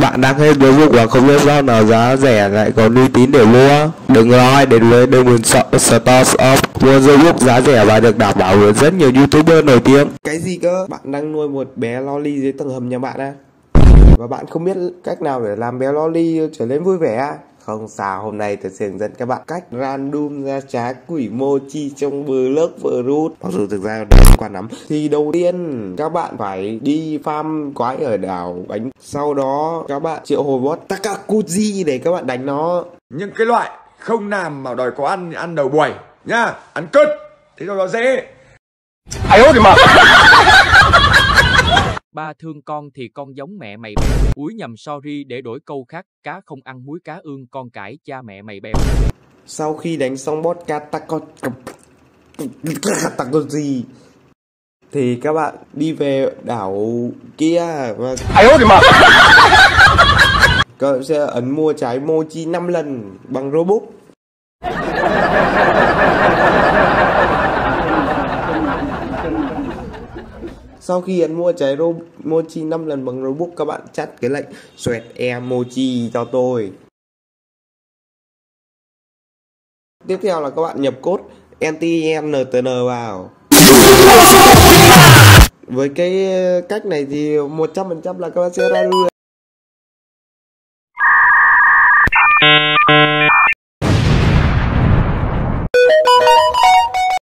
Bạn đang hết Facebook và không biết rau nào giá rẻ lại còn uy tín để mua. Đừng rồi, đến với Diamond Store Shop mua Facebook giá rẻ và được đảm bảo với rất nhiều YouTuber nổi tiếng. Cái gì cơ? Bạn đang nuôi một bé loli dưới tầng hầm nhà bạn à? Và bạn không biết cách nào để làm bé loli trở nên vui vẻ à? Không sao, hôm nay tôi sẽ hướng dẫn các bạn cách random ra trái quỷ mochi trong blog fruit Mặc dù thực ra đây quan lắm. Thì đầu tiên các bạn phải đi farm quái ở đảo bánh. Sau đó các bạn triệu hồi bot Takakuji để các bạn đánh nó. Những cái loại không làm mà đòi có ăn ăn đầu buổi nhá ăn cứt thế cho nó dễ. Ba thương con thì con giống mẹ mày Úi nhầm sorry để đổi câu khác Cá không ăn muối cá ương con cãi cha mẹ mày bèo. Sau khi đánh xong bot Takakuji Thì các bạn đi về đảo kia và các bạn sẽ ấn mua trái mochi 5 lần bằng Robux Sau khi ấn mua trái mochi 5 lần bằng Robux các bạn chắt cái lệnh xoẹt emoji mochi cho tôi. Tiếp theo là các bạn nhập code NTNTN vào. Với cái cách này thì 100% là các bạn sẽ ra